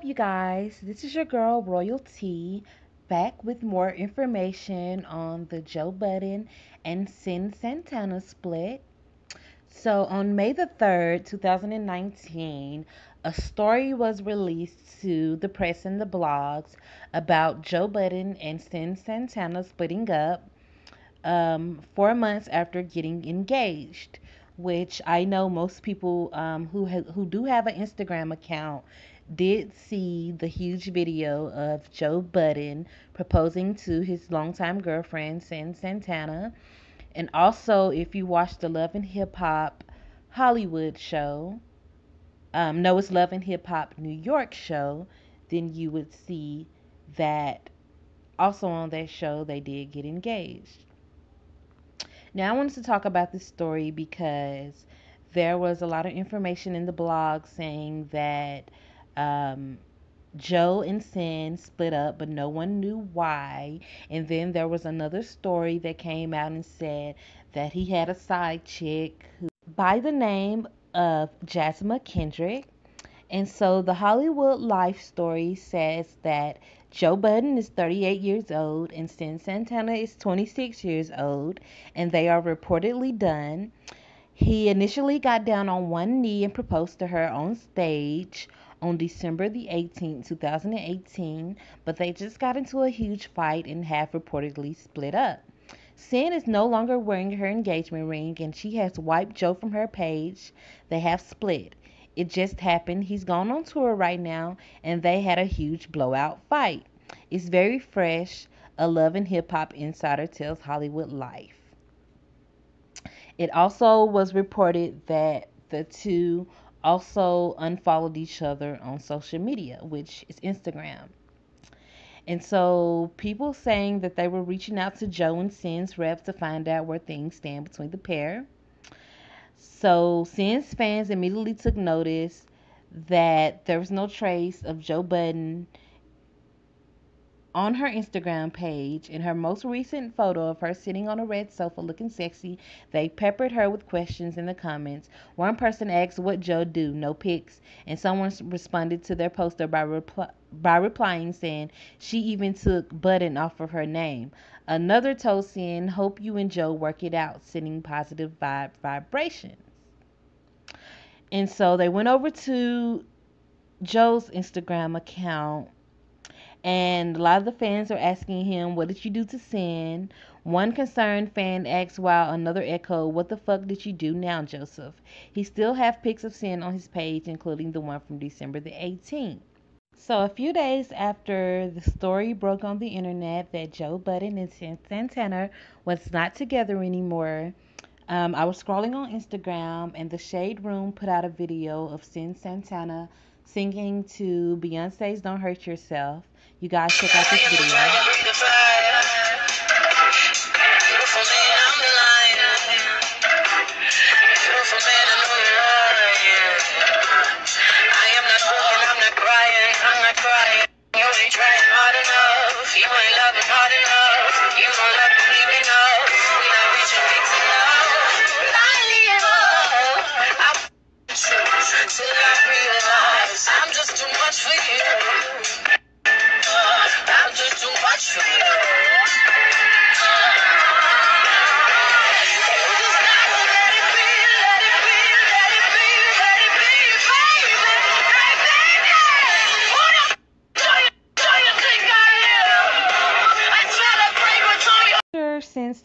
up, you guys? This is your girl Royalty back with more information on the Joe Budden and Cyn Santana split. So, on May the 3rd, 2019, a story was released to the press and the blogs about Joe Budden and Cyn Santana splitting up um, four months after getting engaged which I know most people um, who ha- who do have an Instagram account did see the huge video of Joe Budden proposing to his longtime girlfriend, Cyn Santana. And also, if you watch the Love and Hip Hop Hollywood show, um, no, it's Love and Hip Hop New York show, then you would see that also on that show they did get engaged. Now, I wanted to talk about this story because there was a lot of information in the blog saying that um, Joe and Cyn split up, but no one knew why. And then there was another story that came out and said that he had a side chick who, by the name of Jazzma Kendrick. And so the Hollywood Life story says that Joe Budden is 38 years old and Cyn Santana is 26 years old, and they are reportedly done. He initially got down on one knee and proposed to her on stage on December the 18th, 2018, but they just got into a huge fight and have reportedly split up. Cyn is no longer wearing her engagement ring and she has wiped Joe from her page. They have split. It just happened. He's gone on tour right now and they had a huge blowout fight. It's very fresh. A Love and Hip Hop Insider tells Hollywood Life. It also was reported that the two also unfollowed each other on social media, which is Instagram. And so people saying that they were reaching out to Joe and Cyn's reps to find out where things stand between the pair. So Cyn's fans immediately took notice that there was no trace of Joe Budden on her Instagram page, in her most recent photo of her sitting on a red sofa looking sexy, they peppered her with questions in the comments. One person asked what Joe do, no pics, and someone responded to their poster by by replying saying she even took Budden off of her name. Another told Cyn, "Hope you and Joe work it out," sending positive vibe vibrations. And so they went over to Joe's Instagram account and a lot of the fans are asking him, What did you do to Cyn? One concerned fan asked while another echoed, What the fuck did you do now, Joseph? He still have pics of Cyn on his page, including the one from December the 18th. So, a few days after the story broke on the internet that Joe Budden and Cyn Santana was not together anymore, um, I was scrolling on Instagram and the Shade Room put out a video of Cyn Santana singing to Beyonce's Don't Hurt Yourself. You guys check out this video.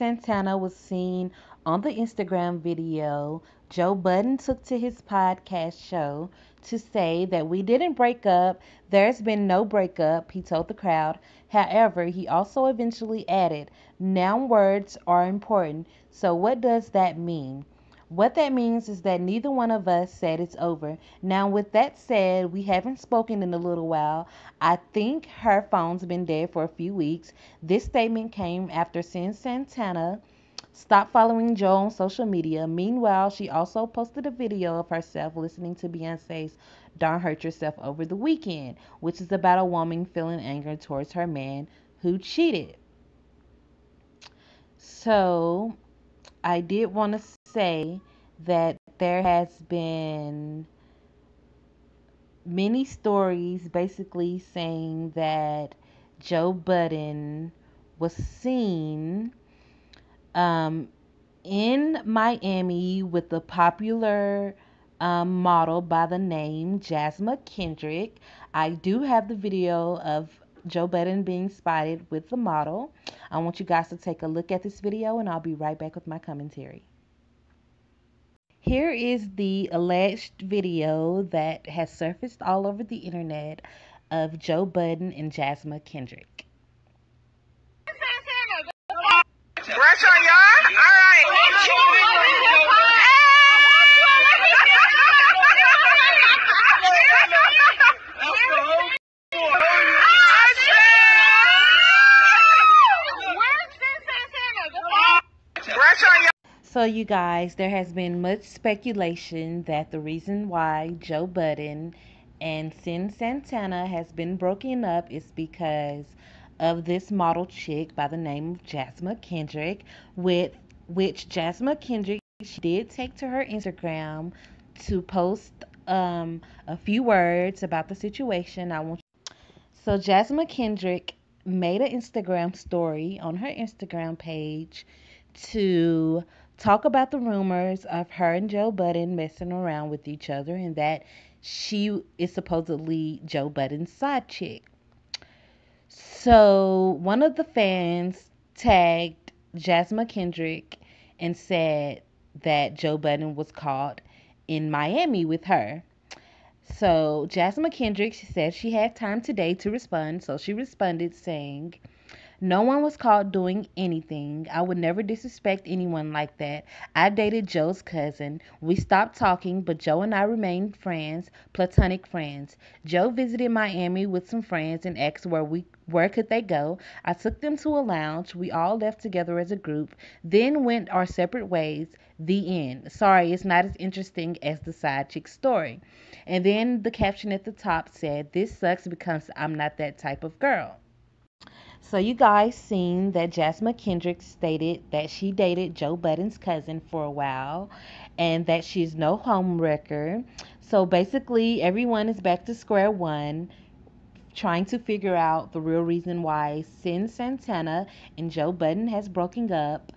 Santana was seen on the Instagram video Joe Budden took to his podcast show to say that we didn't break up. There's been no breakup, he told the crowd. However, he also eventually added, Noun words are important. So, what does that mean? What that means is that neither one of us said it's over. Now, with that said, we haven't spoken in a little while. I think her phone's been dead for a few weeks. This statement came after Cyn Santana stopped following Joe on social media. Meanwhile, she also posted a video of herself listening to Beyonce's Don't Hurt Yourself over the weekend, which is about a woman feeling anger towards her man who cheated. So, I did want to say that there has been many stories basically saying that Joe Budden was seen um, in Miami with a popular um, model by the name Jazzma Kendrick. I do have the video of Joe Budden being spotted with the model. I want you guys to take a look at this video and I'll be right back with my commentary. Here is the alleged video that has surfaced all over the internet of Joe Budden and Jazzma Kendrick. Rush on y'all? All right. So, you guys, there has been much speculation that the reason why Joe Budden and Cyn Santana has been broken up is because of this model chick by the name of Jazzma Kendrick, with which Jazzma Kendrick she did take to her Instagram to post um, a few words about the situation. I want so Jazzma Kendrick made an Instagram story on her Instagram page to talk about the rumors of her and Joe Budden messing around with each other and that she is supposedly Joe Budden's side chick. So one of the fans tagged Jazzma Kendrick and said that Joe Budden was caught in Miami with her. So Jazzma Kendrick she said she had time today to respond, so she responded saying, no one was caught doing anything. I would never disrespect anyone like that. I dated Joe's cousin. We stopped talking, but Joe and I remained friends, platonic friends. Joe visited Miami with some friends and asked where we where could they go? I took them to a lounge. We all left together as a group, then went our separate ways. The end. Sorry, it's not as interesting as the side chick story. And then the caption at the top said, This sucks because I'm not that type of girl. So you guys seen that Jazzma Kendrick stated that she dated Joe Budden's cousin for a while and that she's no homewrecker. So basically everyone is back to square one trying to figure out the real reason why Cyn Santana and Joe Budden has broken up.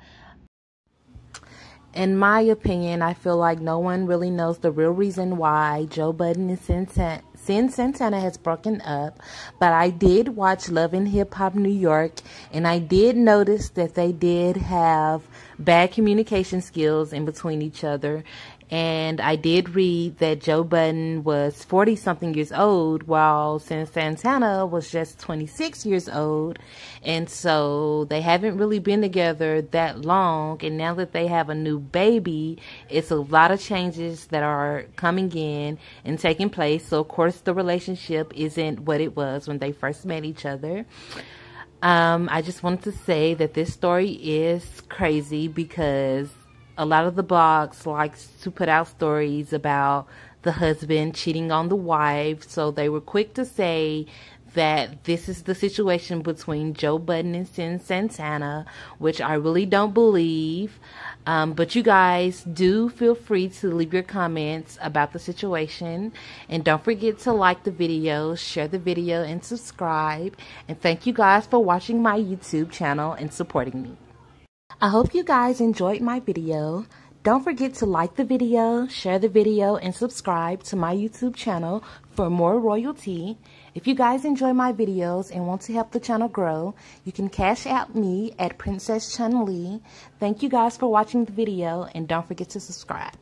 In my opinion, I feel like no one really knows the real reason why Joe Budden and Cyn, Santana Cyn Santana has broken up, but I did watch Love and Hip Hop New York, and I did notice that they did have bad communication skills in between each other, and I did read that Joe Budden was 40 something years old while Cyn Santana was just 26 years old. And so they haven't really been together that long. And now that they have a new baby, it's a lot of changes that are coming in and taking place. So, of course, the relationship isn't what it was when they first met each other. Um, I just wanted to say that this story is crazy because a lot of the blogs likes to put out stories about the husband cheating on the wife. So they were quick to say that this is the situation between Joe Budden and Cyn Santana, which I really don't believe. Um, but you guys do feel free to leave your comments about the situation. And don't forget to like the video, share the video, and subscribe. And thank you guys for watching my YouTube channel and supporting me. I hope you guys enjoyed my video. Don't forget to like the video, share the video, and subscribe to my YouTube channel for more royalty. If you guys enjoy my videos and want to help the channel grow, you can cash out me at Princess Chun Li. Thank you guys for watching the video and don't forget to subscribe.